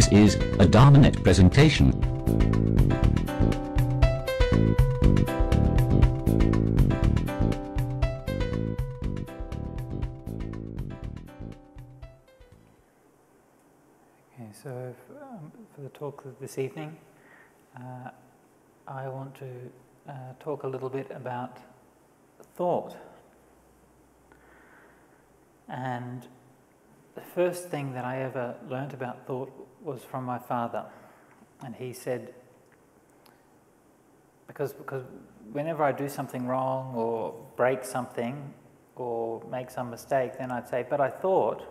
This is a Dhammanet presentation. Okay, so for, um, for the talk this evening, uh, I want to uh, talk a little bit about thought. And the first thing that I ever learnt about thought was from my father. And he said, because, because whenever I do something wrong or break something or make some mistake, then I'd say, but I thought.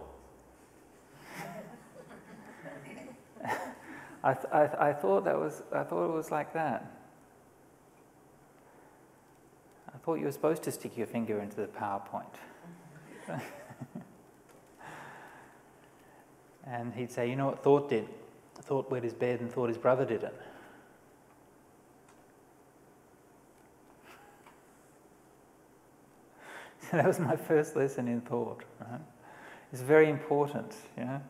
I, th- I, th- I, thought that was, I thought it was like that. I thought you were supposed to stick your finger into the PowerPoint. and he'd say, you know what thought did? Thought wet his bed and thought his brother did it. So that was my first lesson in thought. Right? It's very important, you know.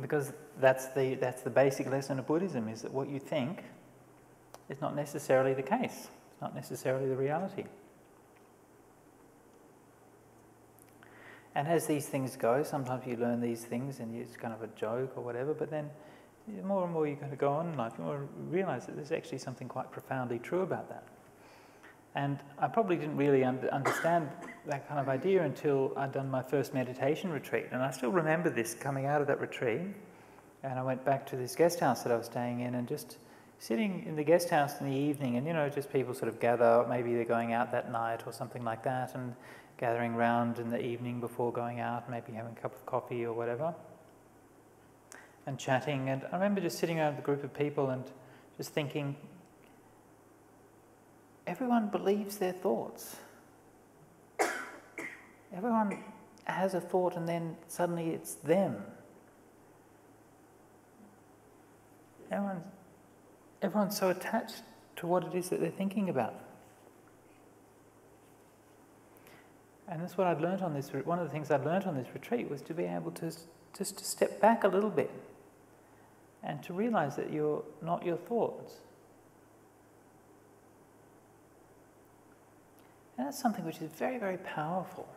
Because that's the, that's the basic lesson of Buddhism is that what you think is not necessarily the case, it's not necessarily the reality. And as these things go, sometimes you learn these things and it's kind of a joke or whatever, but then more and more you're going to go on in life, you more realize that there's actually something quite profoundly true about that. And I probably didn't really un- understand that kind of idea until I'd done my first meditation retreat. And I still remember this coming out of that retreat. And I went back to this guest house that I was staying in and just sitting in the guest house in the evening. And, you know, just people sort of gather, maybe they're going out that night or something like that, and gathering round in the evening before going out, maybe having a cup of coffee or whatever, and chatting. And I remember just sitting around with a group of people and just thinking, everyone believes their thoughts. Everyone has a thought and then suddenly it's them. Everyone's, everyone's so attached to what it is that they're thinking about. And that's what I'd learned on this. One of the things I'd learned on this retreat was to be able to just to step back a little bit and to realize that you're not your thoughts. And that's something which is very, very powerful.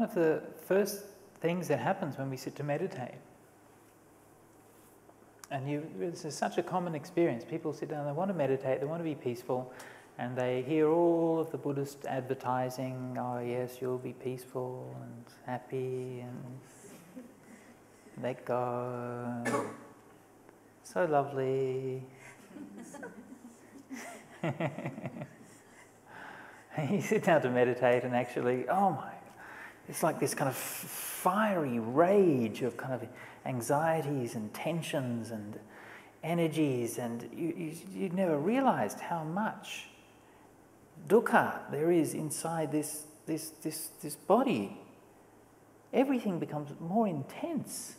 One of the first things that happens when we sit to meditate, and you, this is such a common experience. People sit down, they want to meditate, they want to be peaceful, and they hear all of the Buddhist advertising oh, yes, you'll be peaceful and happy and let go. So lovely. And you sit down to meditate, and actually, oh my, it's like this kind of fiery rage of kind of anxieties and tensions and energies, and you, you, you never realized how much dukkha there is inside this, this, this, this body. Everything becomes more intense.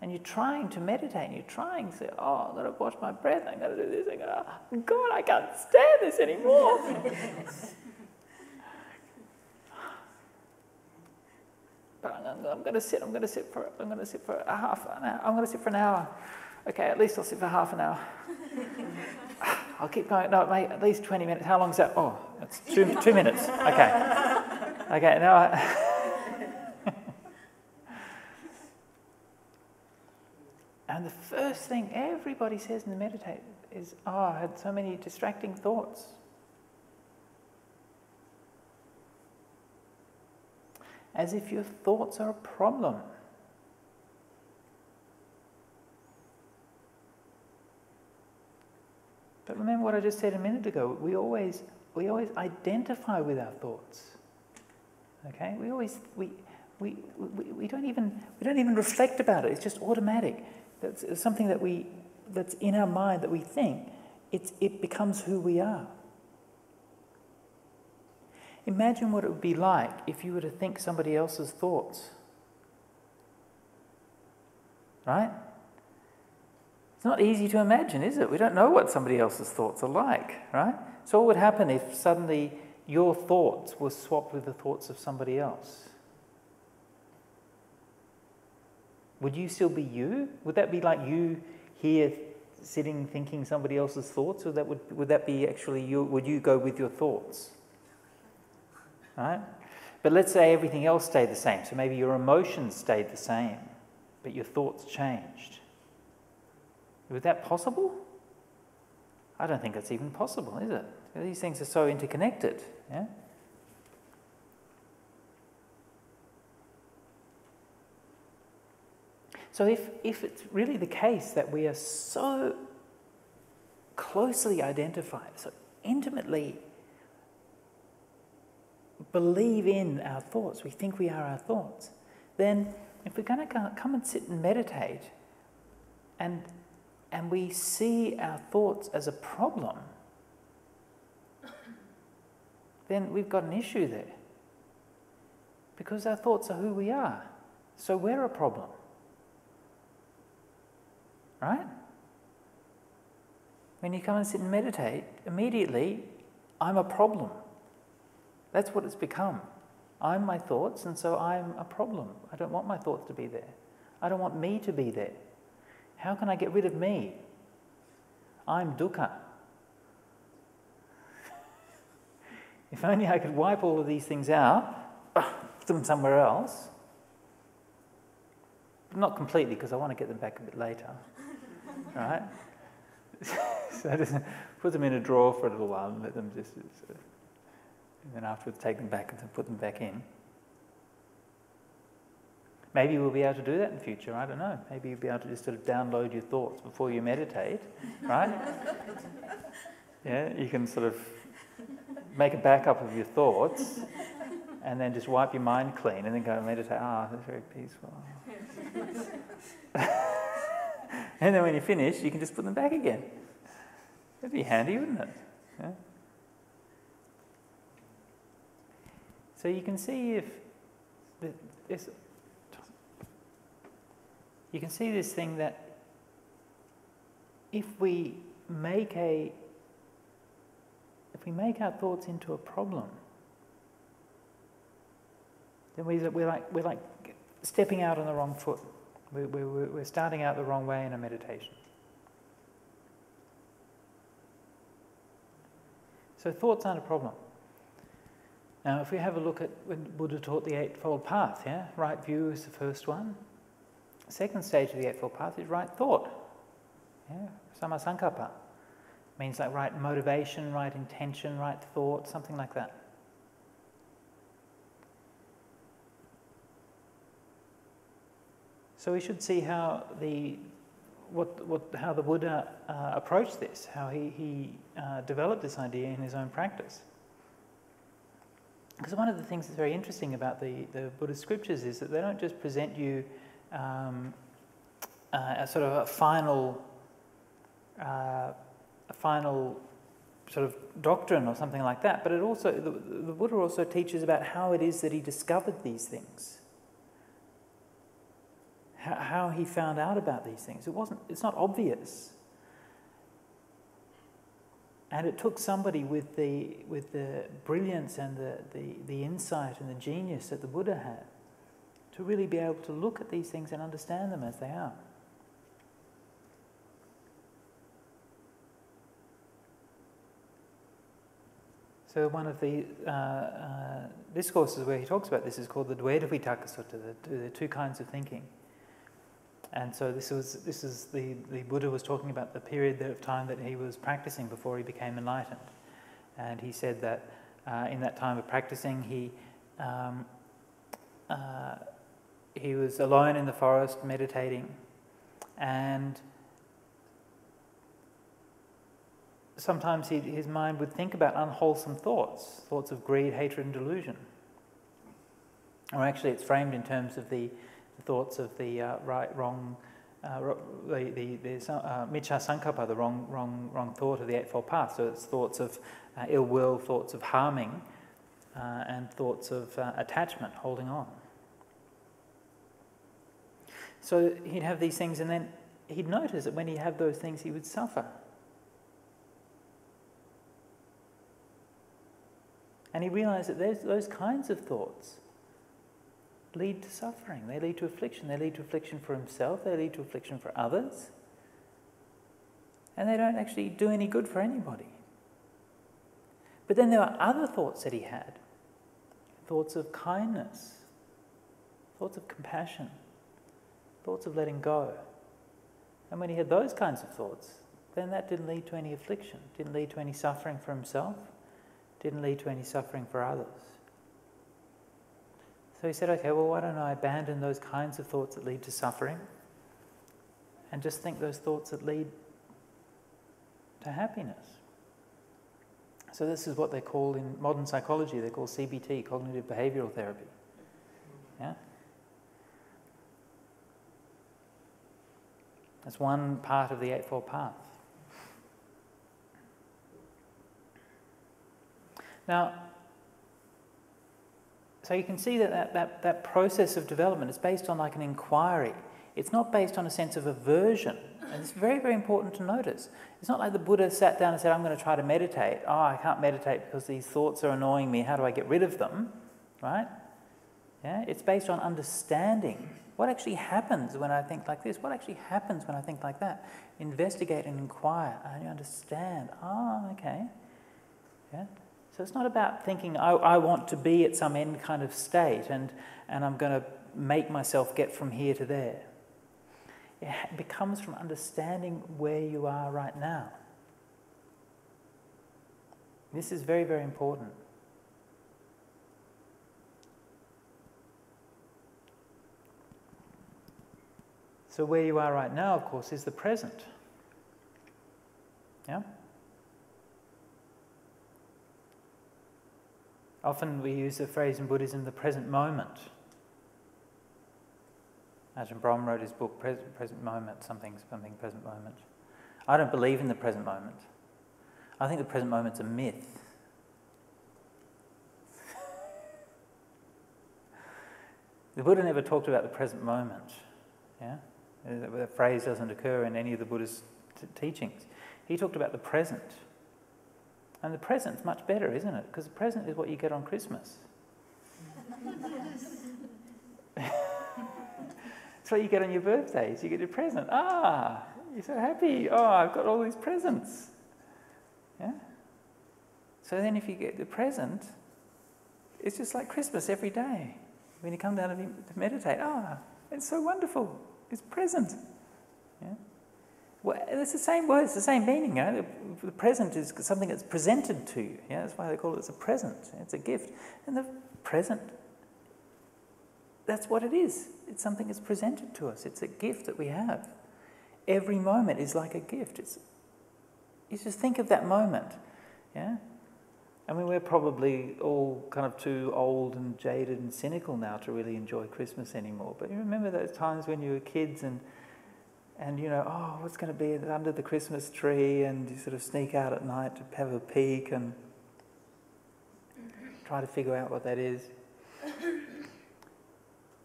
And you're trying to meditate, and you're trying to say, Oh, I've got to watch my breath, I've got to do this, I got to, God, I can't stand this anymore. I'm, I'm going to sit, I'm going to sit for, I'm going to sit for a half an hour, I'm going to sit for an hour. Okay, at least I'll sit for half an hour. I'll keep going. No, mate, at least 20 minutes. How long is that? Oh, that's two, two minutes. Okay. Okay, now I. and the first thing everybody says in the meditate is, Oh, I had so many distracting thoughts. As if your thoughts are a problem. But remember what I just said a minute ago. We always, we always identify with our thoughts. Okay? We always, we, we, we, we, don't even, we don't even reflect about it. It's just automatic. That's something that we, that's in our mind that we think. It's, it becomes who we are. Imagine what it would be like if you were to think somebody else's thoughts. Right? It's not easy to imagine, is it? We don't know what somebody else's thoughts are like, right? So, what would happen if suddenly your thoughts were swapped with the thoughts of somebody else? Would you still be you? Would that be like you here sitting thinking somebody else's thoughts, or that would, would that be actually you? Would you go with your thoughts? Right? But let's say everything else stayed the same. So maybe your emotions stayed the same, but your thoughts changed. Was that possible? I don't think it's even possible, is it? These things are so interconnected. Yeah? So, if, if it's really the case that we are so closely identified, so intimately believe in our thoughts, we think we are our thoughts, then if we're going to come and sit and meditate and, and we see our thoughts as a problem, then we've got an issue there. Because our thoughts are who we are. So we're a problem. Right? When you come and sit and meditate, immediately, I'm a problem. That's what it's become. I'm my thoughts, and so I'm a problem. I don't want my thoughts to be there. I don't want me to be there. How can I get rid of me? I'm dukkha. if only I could wipe all of these things out, put them somewhere else. But not completely, because I want to get them back a bit later right? so just put them in a drawer for a little while and let them just, uh, and then afterwards take them back and put them back in. Maybe we'll be able to do that in the future, I don't know. Maybe you'll be able to just sort of download your thoughts before you meditate, right? yeah, you can sort of make a backup of your thoughts and then just wipe your mind clean and then go and meditate. Ah, oh, that's very peaceful. And then when you finish, you can just put them back again. That'd be handy, wouldn't it? Yeah? So you can see if this, you can see this thing that if we make a if we make our thoughts into a problem, then we, we're like we're like stepping out on the wrong foot. We, we, we're starting out the wrong way in a meditation. So thoughts aren't a problem. Now, if we have a look at when Buddha taught the Eightfold Path, yeah, right view is the first one. The second stage of the Eightfold Path is right thought. Yeah, sammasankappa means like right motivation, right intention, right thought, something like that. So we should see how the what, what, how the Buddha uh, approached this, how he, he uh, developed this idea in his own practice. Because one of the things that's very interesting about the, the Buddhist scriptures is that they don't just present you um, uh, a sort of a final, uh, a final sort of doctrine or something like that, but it also the, the Buddha also teaches about how it is that he discovered these things how he found out about these things. It wasn't, it's not obvious. And it took somebody with the, with the brilliance and the, the, the insight and the genius that the Buddha had to really be able to look at these things and understand them as they are. So one of the uh, uh, discourses where he talks about this is called the Dvedhavitakka Sutta, the, the two kinds of thinking. And so this was this is the, the Buddha was talking about the period of time that he was practicing before he became enlightened. And he said that uh, in that time of practicing, he um, uh, he was alone in the forest meditating, and sometimes he, his mind would think about unwholesome thoughts, thoughts of greed, hatred, and delusion. Or actually, it's framed in terms of the thoughts of the uh, right, wrong, uh, the, the, the uh, miccha sankappa, the wrong, wrong, wrong thought of the Eightfold Path. So it's thoughts of uh, ill will, thoughts of harming uh, and thoughts of uh, attachment, holding on. So he'd have these things, and then he'd notice that when he'd have those things, he would suffer. And he realized that those kinds of thoughts lead to suffering. They lead to affliction. They lead to affliction for himself, they lead to affliction for others. And they don't actually do any good for anybody. But then there were other thoughts that he had thoughts of kindness, thoughts of compassion, thoughts of letting go. And when he had those kinds of thoughts, then that didn't lead to any affliction, didn't lead to any suffering for himself, didn't lead to any suffering for others. So he said, okay, well, why don't I abandon those kinds of thoughts that lead to suffering and just think those thoughts that lead to happiness? So, this is what they call in modern psychology, they call CBT, cognitive behavioral therapy. Yeah? That's one part of the Eightfold Path. Now, so you can see that that, that that process of development is based on like an inquiry. It's not based on a sense of aversion. And it's very, very important to notice. It's not like the Buddha sat down and said, I'm going to try to meditate. Oh, I can't meditate because these thoughts are annoying me. How do I get rid of them? Right? Yeah? It's based on understanding what actually happens when I think like this? What actually happens when I think like that? Investigate and inquire and you understand. Oh, okay. Yeah? So it's not about thinking, I, I want to be at some end kind of state and, and I'm going to make myself get from here to there. It becomes from understanding where you are right now. This is very, very important. So, where you are right now, of course, is the present. Yeah? Often we use the phrase in Buddhism, the present moment. Ajahn Brahm wrote his book, present, present Moment, something, something, present moment. I don't believe in the present moment. I think the present moment's a myth. the Buddha never talked about the present moment. Yeah? That phrase doesn't occur in any of the Buddha's t- teachings. He talked about the present. And the present's much better, isn't it? Because the present is what you get on Christmas. what you get on your birthdays. You get your present. Ah, you're so happy. Oh, I've got all these presents. Yeah? So then, if you get the present, it's just like Christmas every day. When you come down to meditate, ah, it's so wonderful. It's present. Yeah? Well, it's the same word, it's the same meaning. You know? The present is something that's presented to you. Yeah? That's why they call it a present. It's a gift. And the present, that's what it is. It's something that's presented to us. It's a gift that we have. Every moment is like a gift. It's, you just think of that moment. Yeah? I mean, we're probably all kind of too old and jaded and cynical now to really enjoy Christmas anymore. But you remember those times when you were kids and and you know, oh, what's going to be under the Christmas tree, and you sort of sneak out at night to have a peek and try to figure out what that is.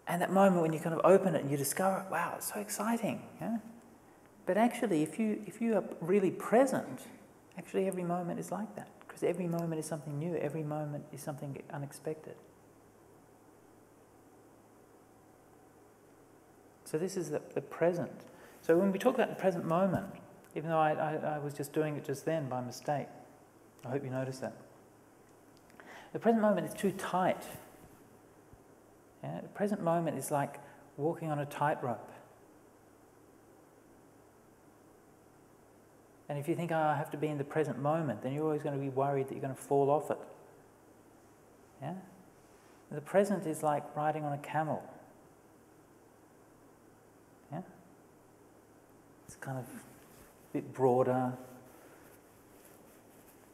And that moment when you kind of open it and you discover, wow, it's so exciting. Yeah? But actually, if you, if you are really present, actually every moment is like that. Because every moment is something new, every moment is something unexpected. So, this is the, the present. So when we talk about the present moment, even though I, I, I was just doing it just then by mistake, I hope you notice that. The present moment is too tight. Yeah? The present moment is like walking on a tightrope. And if you think, oh, I have to be in the present moment, then you're always going to be worried that you're going to fall off it. Yeah? The present is like riding on a camel. kind of a bit broader,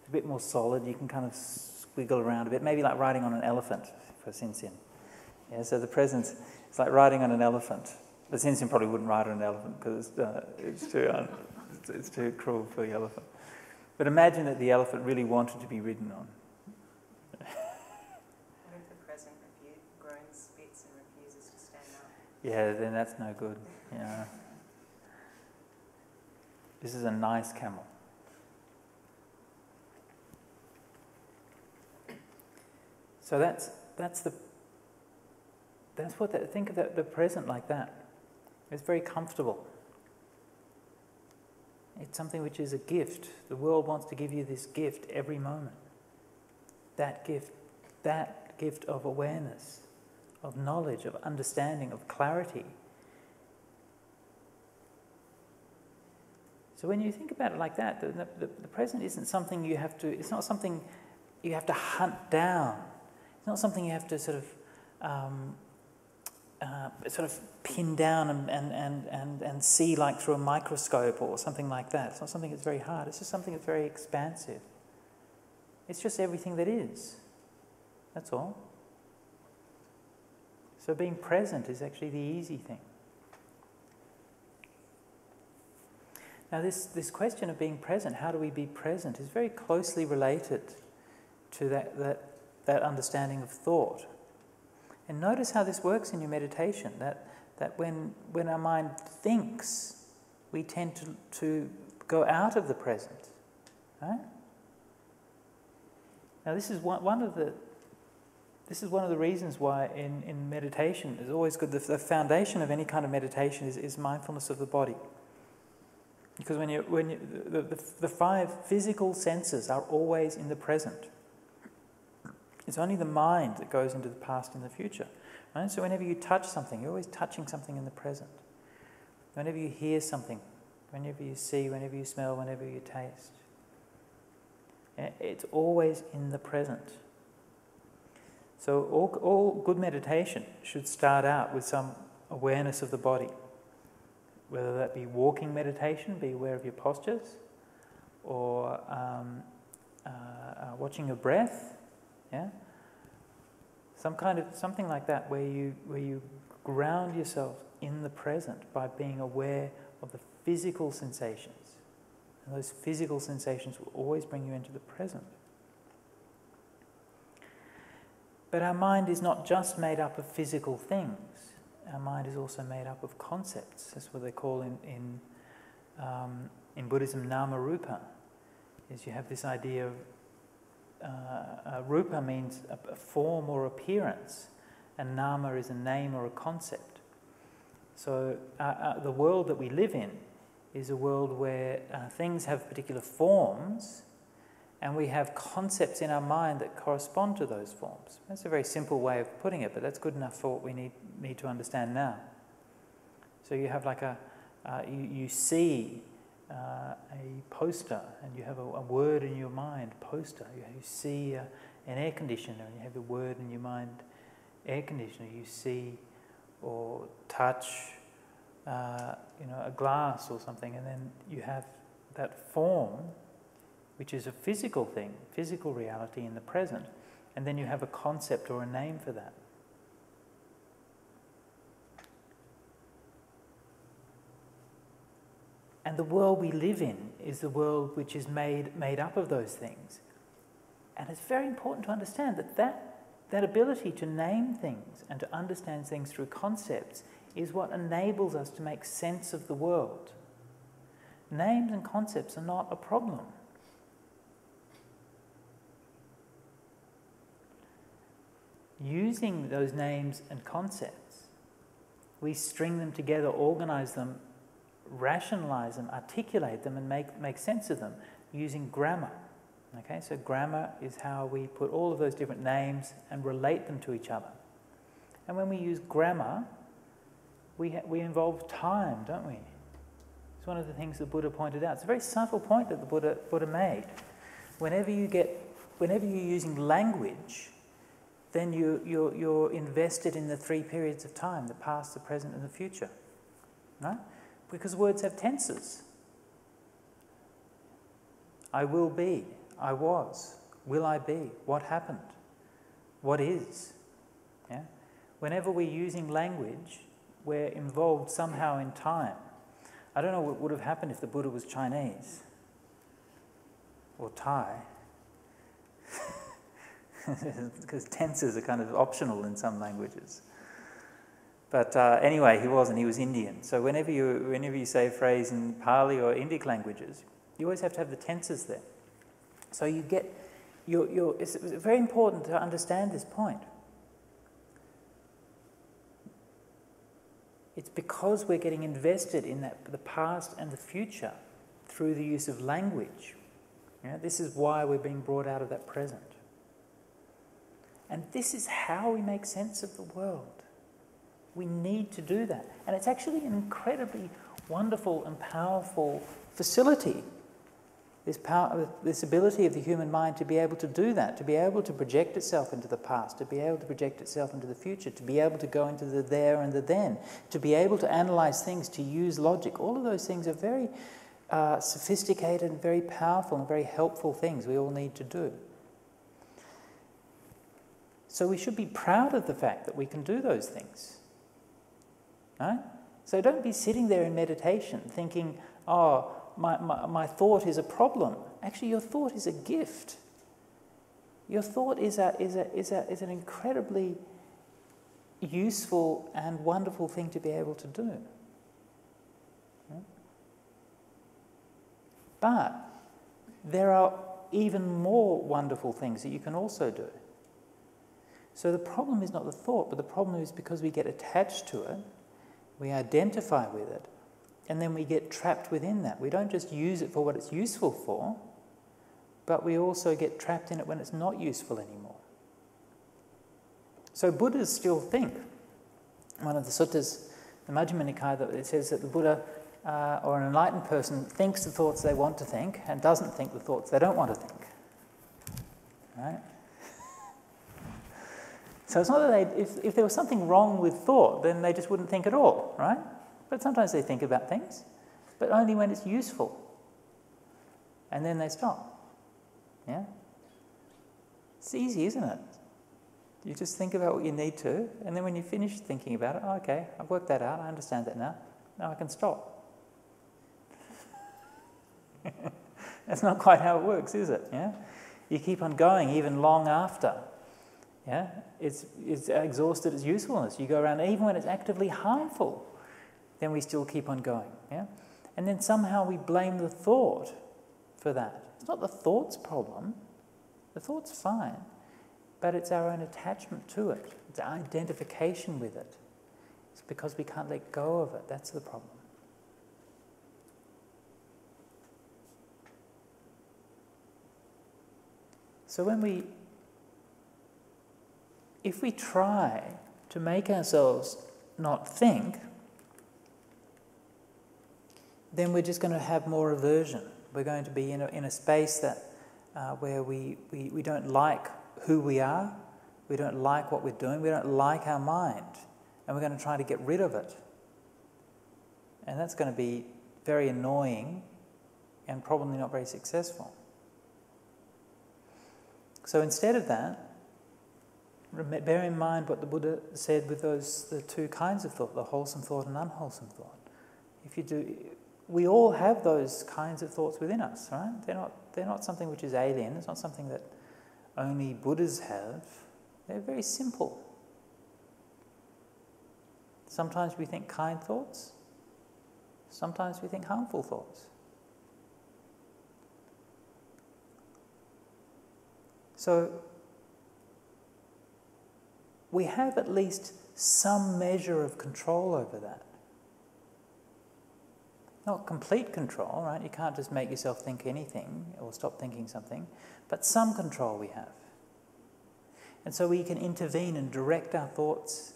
a bit more solid. You can kind of squiggle around a bit, maybe like riding on an elephant for Sinsin. Yeah, so the presence is like riding on an elephant. But Sinsin probably wouldn't ride on an elephant because it's, uh, it's, too, un- it's, it's too cruel for the elephant. But imagine that the elephant really wanted to be ridden on. Yeah, then that's no good. Yeah. This is a nice camel. So that's that's the that's what the, think of the, the present like that. It's very comfortable. It's something which is a gift. The world wants to give you this gift every moment. That gift, that gift of awareness, of knowledge, of understanding, of clarity. So when you think about it like that, the, the, the present isn't something you have to, it's not something you have to hunt down. It's not something you have to sort of um, uh, sort of pin down and, and, and, and, and see like through a microscope or something like that. It's not something that's very hard, it's just something that's very expansive. It's just everything that is. That's all. So being present is actually the easy thing. Now, this, this question of being present, how do we be present, is very closely related to that, that, that understanding of thought. And notice how this works in your meditation that, that when, when our mind thinks, we tend to, to go out of the present. Right? Now, this is one, one of the this is one of the reasons why in, in meditation is always good. The, the foundation of any kind of meditation is, is mindfulness of the body. Because when you, when you, the, the, the five physical senses are always in the present. It's only the mind that goes into the past and the future. Right? So whenever you touch something, you're always touching something in the present. Whenever you hear something, whenever you see, whenever you smell, whenever you taste, eh, it's always in the present. So all, all good meditation should start out with some awareness of the body. Whether that be walking meditation, be aware of your postures, or um, uh, uh, watching your breath, yeah? Some kind of something like that where you where you ground yourself in the present by being aware of the physical sensations. And those physical sensations will always bring you into the present. But our mind is not just made up of physical things. Our mind is also made up of concepts. That's what they call in, in, um, in Buddhism nama rupa. Is you have this idea of uh, uh, rupa means a, a, form or appearance, and nama is a name or a concept. So uh, uh the world that we live in is a world where uh, things have particular forms, and we have concepts in our mind that correspond to those forms. That's a very simple way of putting it, but that's good enough for what we need, need to understand now. So you have like a, uh, you, you see uh, a poster and you have a, a, word in your mind, poster. You, you see uh, an air conditioner and you have the word in your mind, air conditioner. You see or touch, uh, you know, a glass or something, and then you have that form, which is a physical thing, physical reality in the present, and then you have a concept or a name for that. And the world we live in is the world which is made, made up of those things. And it's very important to understand that, that that ability to name things and to understand things through concepts is what enables us to make sense of the world. Names and concepts are not a problem. Using those names and concepts, we string them together, organize them, rationalize them, articulate them, and make, make sense of them using grammar. Okay, so grammar is how we put all of those different names and relate them to each other. And when we use grammar, we, we involve time, don't we? It's one of the things the Buddha pointed out. It's a very subtle point that the Buddha, Buddha made. Whenever you get, whenever you're using language, then you, you're, you're invested in the three periods of time the past, the present, and the future. Right? because words have tenses. I will be, I was, will I be, what happened, what is. Yeah? Whenever we're using language, we're involved somehow in time. I don't know what would have happened if the Buddha was Chinese or Thai. because tenses are kind of optional in some languages. But uh, anyway, he wasn't. He was Indian. So whenever you, whenever you say a phrase in Pali or Indic languages, you always have to have the tenses there. So you get, you're, you're, it's very important to understand this point. It's because we're getting invested in that, the past and the future through the use of language. Yeah, this is why we're being brought out of that present. And this is how we make sense of the world. We need to do that. And it's actually an incredibly wonderful and powerful facility. This, power, this ability of the human mind to be able to do that, to be able to project itself into the past, to be able to project itself into the future, to be able to go into the there and the then, to be able to analyze things, to use logic. All of those things are very uh, sophisticated and very powerful and very helpful things we all need to do. So we should be proud of the fact that we can do those things. Right? So don't be sitting there in meditation thinking, oh, my, my, my thought is a problem. Actually, your thought is a gift. Your thought is, a, is, a, is, a, is an incredibly useful and wonderful thing to be able to do. But there are even more wonderful things that you can also do. So the problem is not the thought, but the problem is because we get attached to it, we identify with it, and then we get trapped within that. We don't just use it for what it's useful for, but we also get trapped in it when it's not useful anymore. So Buddhas still think. One of the suttas, the Majjhima Nikaya, that it says that the Buddha uh, or an enlightened person thinks the thoughts they want to think and doesn't think the thoughts they don't want to think. Right? So it's not that they, if, if there was something wrong with thought, then they just wouldn't think at all, right? But sometimes they think about things, but only when it's useful. And then they stop. Yeah? It's easy, isn't it? You just think about what you need to, and then when you finish thinking about it, oh, okay, I've worked that out, I understand that now, now I can stop. That's not quite how it works, is it? Yeah? You keep on going even long after. Yeah? It's, it's exhausted its usefulness. You go around, even when it's actively harmful, then we still keep on going. Yeah? And then somehow we blame the thought for that. It's not the thought's problem. The thought's fine, but it's our own attachment to it, it's our identification with it. It's because we can't let go of it. That's the problem. So when we, if we try to make ourselves not think, then we're just going to have more aversion. We're going to be in a, in a space that, uh, where we, we, we don't like who we are, we don't like what we're doing, we don't like our mind, and we're going to try to get rid of it. And that's going to be very annoying and probably not very successful. So instead of that, bear in mind what the Buddha said with those the two kinds of thought, the wholesome thought and unwholesome thought. If you do, we all have those kinds of thoughts within us, right? They're not, they're not something which is alien. It's not something that only Buddhas have. They're very simple. Sometimes we think kind thoughts. Sometimes we think harmful thoughts. So we have at least some measure of control over that. Not complete control, right? You can't just make yourself think anything or stop thinking something, but some control we have. And so we can intervene and direct our thoughts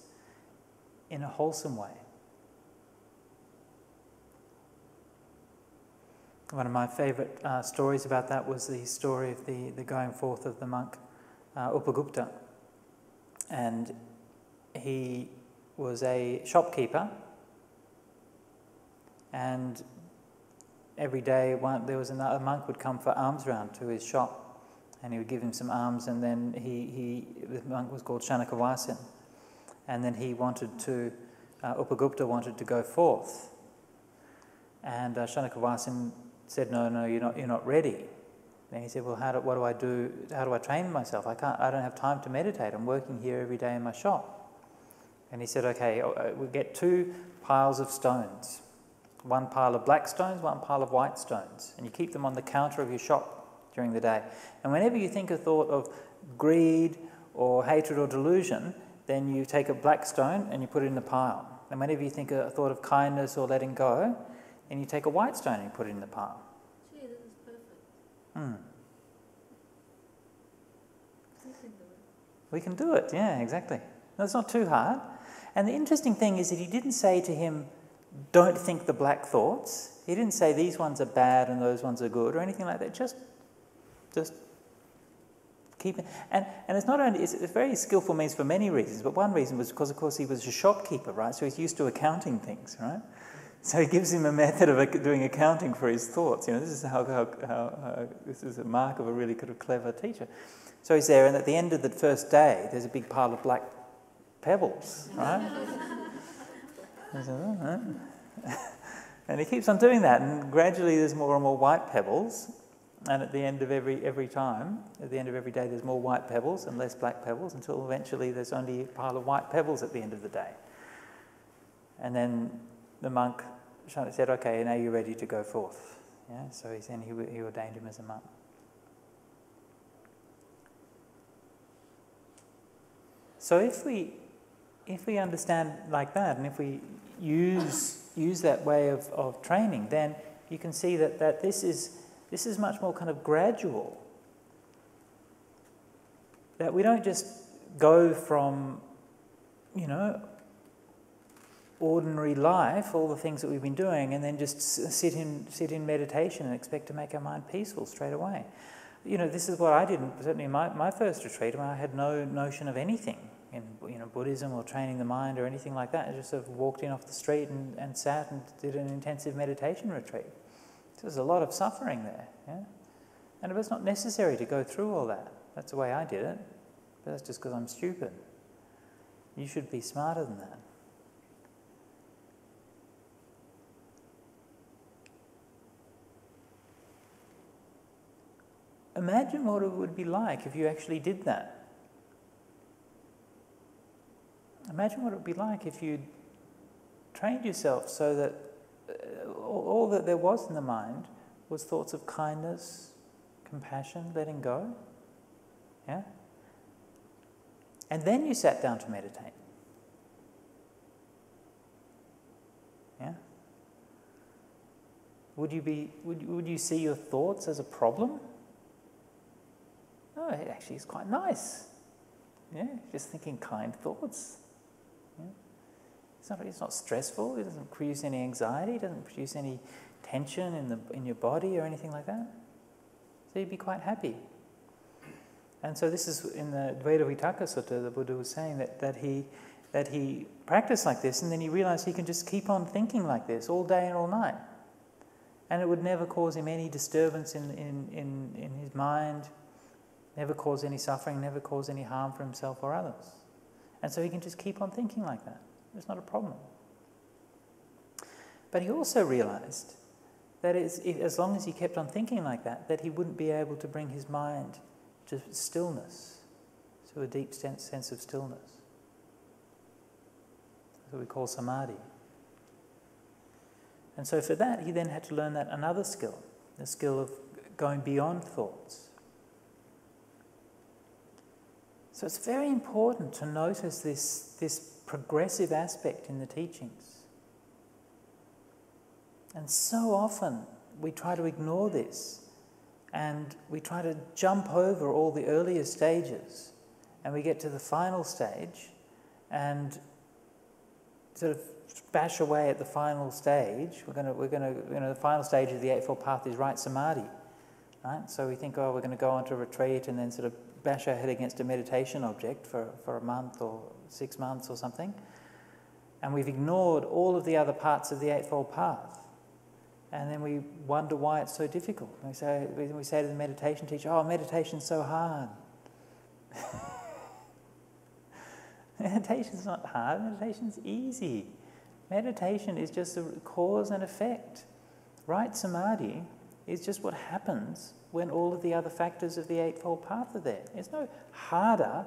in a wholesome way. One of my favourite uh, stories about that was the story of the, the going forth of the monk uh, Upagupta. And he was a shopkeeper, and every day one, there was another monk would come for alms round to his shop, and he would give him some alms, and then he, he the monk was called Shanakavasin, and then he wanted to, uh, Upagupta wanted to go forth, and uh, Shanakavasin said, no, no, you're not, you're not ready. Then he said, well, how do, what do I do? How do I train myself? I, can't, I don't have time to meditate. I'm working here every day in my shop. And he said, okay, uh, we'll get two piles of stones one pile of black stones, one pile of white stones, and you keep them on the counter of your shop during the day. And whenever you think a thought of greed or hatred or delusion, then you take a black stone and you put it in the pile. And whenever you think a thought of kindness or letting go, then you take a white stone and you put it in the pile. Gee, this is perfect. Hmm. You can do it. We can do it, yeah, exactly. No, it's not too hard. And the interesting thing is that he didn't say to him, don't think the black thoughts. He didn't say these ones are bad and those ones are good or anything like that. Just, just keep it. And, and it's not only, it's a very skillful means for many reasons, but one reason was because, of course, he was a shopkeeper, right? So he's used to accounting things, right? So he gives him a method of doing accounting for his thoughts. You know, this is how, how, how uh, this is a mark of a really kind of clever teacher. So he's there, and at the end of the first day, there's a big pile of black pebbles, right? and he keeps on doing that, and gradually there's more and more white pebbles. And at the end of every, every time, at the end of every day, there's more white pebbles and less black pebbles until eventually there's only a pile of white pebbles at the end of the day. And then the monk said, Okay, now you're ready to go forth. Yeah? So he, said he, he ordained him as a monk. So if we, if we understand like that, and if we use, use that way of, of training, then you can see that, that this, is, this is much more kind of gradual. That we don't just go from, you know, ordinary life, all the things that we've been doing, and then just sit in, sit in meditation and expect to make our mind peaceful straight away. You know, this is what I did, certainly in my, my first retreat, I had no notion of anything in you know, Buddhism or training the mind or anything like that. I just sort of walked in off the street and, and sat and did an intensive meditation retreat. So there's a lot of suffering there. Yeah? And it was not necessary to go through all that. That's the way I did it. But that's just because I'm stupid. You should be smarter than that. Imagine what it would be like if you actually did that. Imagine what it would be like if you trained yourself so that uh, all that there was in the mind was thoughts of kindness, compassion, letting go. Yeah? And then you sat down to meditate. Yeah? Would you, be, would, would you see your thoughts as a problem? No, it actually is quite nice. Yeah, just thinking kind thoughts. It's not, it's not stressful, it doesn't produce any anxiety, it doesn't produce any tension in, the, in your body or anything like that. So you'd be quite happy. And so this is in the Dvedhavitakka Sutta, the Buddha was saying that, that, he, that he practiced like this and then he realized he can just keep on thinking like this all day and all night. And it would never cause him any disturbance in, in, in, in his mind, never cause any suffering, never cause any harm for himself or others. And so he can just keep on thinking like that. It's not a problem. But he also realized that as long as he kept on thinking like that, that he wouldn't be able to bring his mind to stillness, to a deep sense of stillness. That's what we call samadhi. And so for that, he then had to learn that another skill, the skill of going beyond thoughts. So it's very important to notice this, this progressive aspect in the teachings. And so often we try to ignore this and we try to jump over all the earlier stages and we get to the final stage and sort of bash away at the final stage. We're going to, we're going to, you know, the final stage of the Eightfold Path is right samadhi. Right? So we think, oh, we're going to go on to retreat and then sort of bash our head against a meditation object for, for a month or six months or something, and we've ignored all of the other parts of the Eightfold Path. And then we wonder why it's so difficult. we say, we say to the meditation teacher, Oh, meditation's so hard. Meditation's not hard, meditation's easy. Meditation is just a cause and effect. Right samadhi is just what happens when all of the other factors of the Eightfold Path are there. It's no harder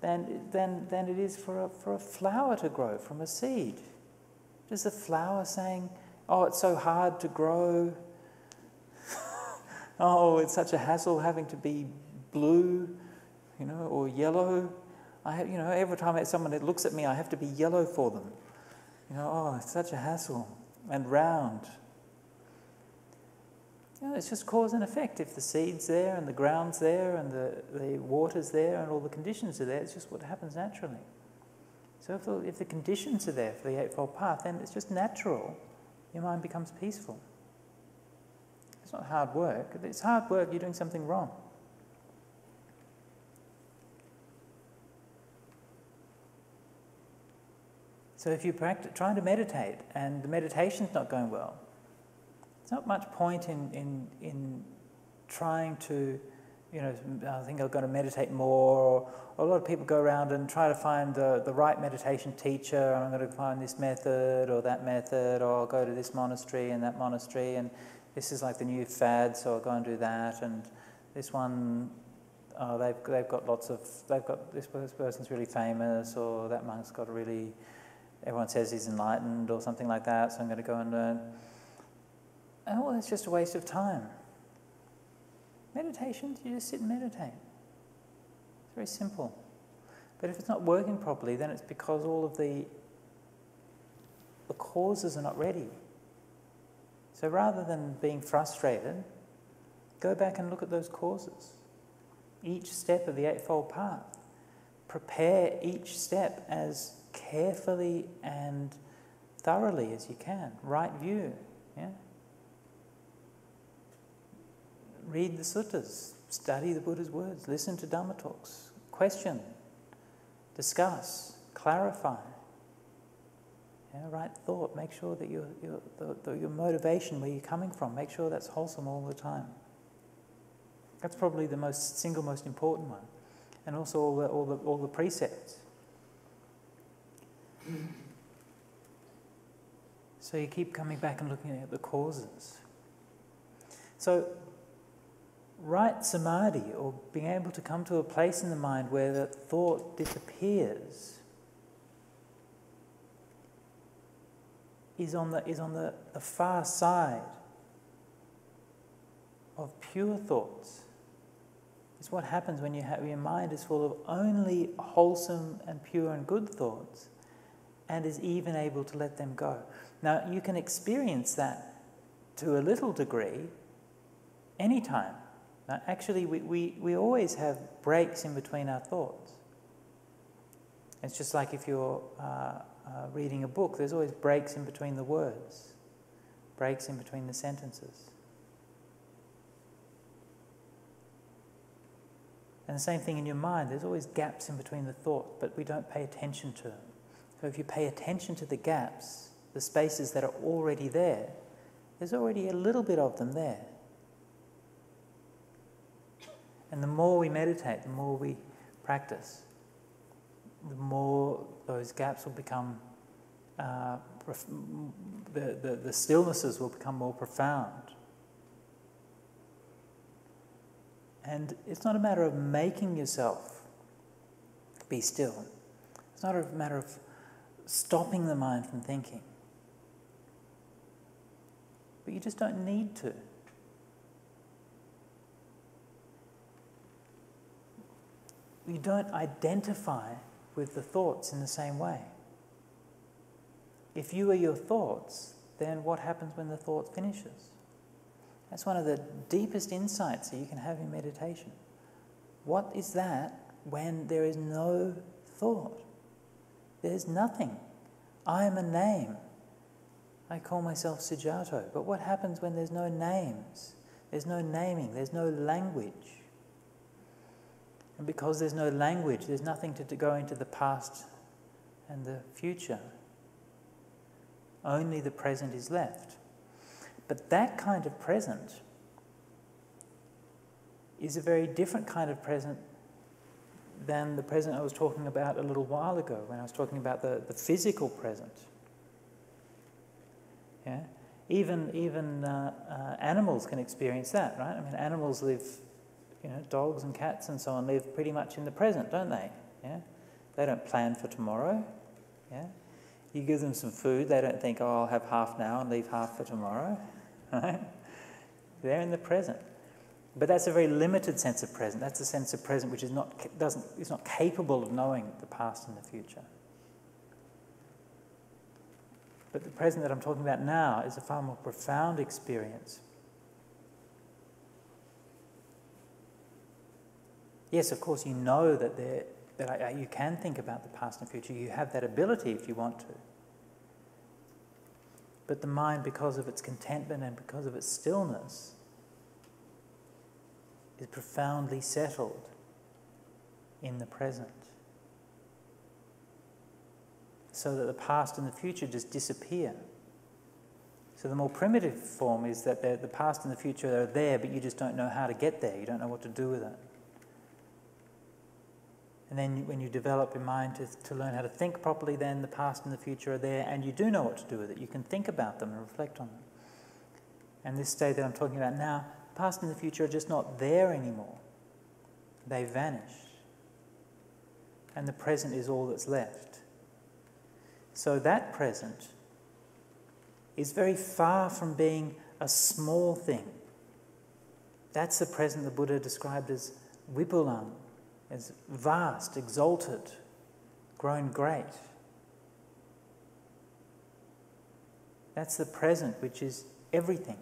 than, than, than it is for a, for a flower to grow from a seed. Just a flower saying, Oh, it's so hard to grow. oh, it's such a hassle having to be blue, you know, or yellow. I have, you know, every time someone looks at me, I have to be yellow for them. You know, oh, it's such a hassle. And round. You know, it's just cause and effect. If the seed's there and the ground's there and the, the water's there and all the conditions are there, it's just what happens naturally. So if the, if the conditions are there for the Eightfold Path, then it's just natural. Your mind becomes peaceful. It's not hard work. If it's hard work, you're doing something wrong. So if you practice, trying to meditate and the meditation's not going well, not much point in, in, in trying to, you know, I think I've got to meditate more. Or a lot of people go around and try to find the, the right meditation teacher. I'm going to find this method or that method, or I'll go to this monastery and that monastery, and this is like the new fad, so I'll go and do that. And this one, oh, they've, they've got lots of, they've got, this person's really famous, or that monk's got a really everyone says he's enlightened or something like that, so I'm going to go and learn. Oh, well, it's just a waste of time. Meditations, you just sit and meditate. It's very simple. But if it's not working properly, then it's because all of the, the causes are not ready. So rather than being frustrated, go back and look at those causes. Each step of the Eightfold Path. Prepare each step as carefully and thoroughly as you can. Right view. Yeah? Read the suttas, study the Buddha's words, listen to Dhamma talks, question, discuss, clarify. Yeah, right thought. Make sure that your, your, the, the, your motivation, where you're coming from, make sure that's wholesome all the time. That's probably the most single most important one. And also all the, all the, all the precepts. So you keep coming back and looking at the causes. So, right samadhi, or being able to come to a place in the mind where the thought disappears, is on the, is on the, the far side of pure thoughts. It's what happens when you have, your mind is full of only wholesome and pure and good thoughts and is even able to let them go. Now, you can experience that to a little degree anytime. Now, actually, we, we, we always have breaks in between our thoughts. It's just like if you're uh, uh, reading a book, there's always breaks in between the words, breaks in between the sentences. And the same thing in your mind, there's always gaps in between the thought, but we don't pay attention to them. So if you pay attention to the gaps, the spaces that are already there, there's already a little bit of them there. And the more we meditate, the more we practice, the more those gaps will become, uh, the, the, the stillnesses will become more profound. And it's not a matter of making yourself be still. It's not a matter of stopping the mind from thinking. But you just don't need to. You don't identify with the thoughts in the same way. If you are your thoughts, then what happens when the thought finishes? That's one of the deepest insights that you can have in meditation. What is that when there is no thought? There's nothing. I am a name. I call myself Sujato. But what happens when there's no names? There's no naming, there's no language. And because there's no language, there's nothing to, to go into the past and the future. Only the present is left. But that kind of present is a very different kind of present than the present I was talking about a little while ago when I was talking about the, the physical present. Yeah? Even, even uh, uh, animals can experience that, right? I mean, animals live, you know, dogs and cats and so on live pretty much in the present, don't they? Yeah? They don't plan for tomorrow. Yeah? You give them some food, they don't think, oh, I'll have half now and leave half for tomorrow. Right? They're in the present. But that's a very limited sense of present. That's a sense of present which is not, doesn't, is not capable of knowing the past and the future. But the present that I'm talking about now is a far more profound experience. Yes, of course, you know that, there, that you can think about the past and future. You have that ability if you want to. But the mind, because of its contentment and because of its stillness, is profoundly settled in the present. So that the past and the future just disappear. So the more primitive form is that the past and the future are there, but you just don't know how to get there. You don't know what to do with it. And then when you develop your mind to, to learn how to think properly, then the past and the future are there, and you do know what to do with it. You can think about them and reflect on them. And this state that I'm talking about now, the past and the future are just not there anymore. They vanish. And the present is all that's left. So that present is very far from being a small thing. That's the present the Buddha described as vipulam, as vast, exalted, grown great. That's the present, which is everything.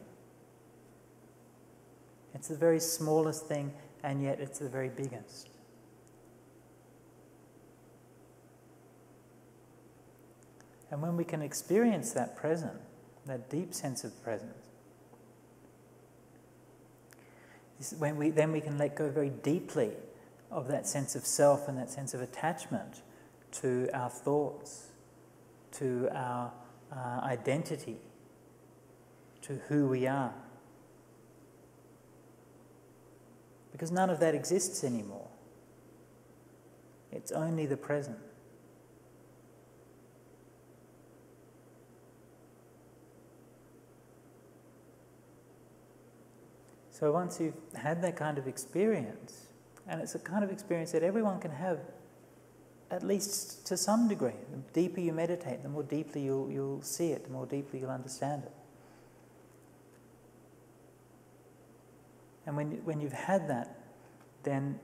It's the very smallest thing, and yet it's the very biggest. And when we can experience that present, that deep sense of presence, when we, then we can let go very deeply of that sense of self and that sense of attachment to our thoughts, to our uh, identity, to who we are. Because none of that exists anymore. It's only the present. So once you've had that kind of experience, and it's a kind of experience that everyone can have, at least to some degree. The deeper you meditate, the more deeply you'll, you'll see it, the more deeply you'll understand it. And when, when you've had that, then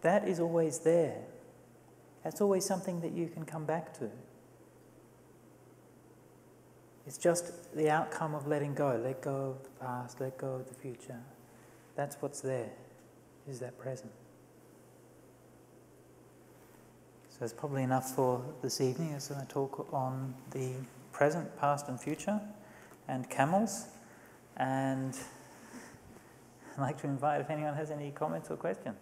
that is always there. That's always something that you can come back to. It's just the outcome of letting go. Let go of the past, let go of the future. That's what's there, is that present. So it's probably enough for this evening as I talk on the present, past, and future, and camels. And I'd like to invite if anyone has any comments or questions.